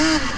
Ah!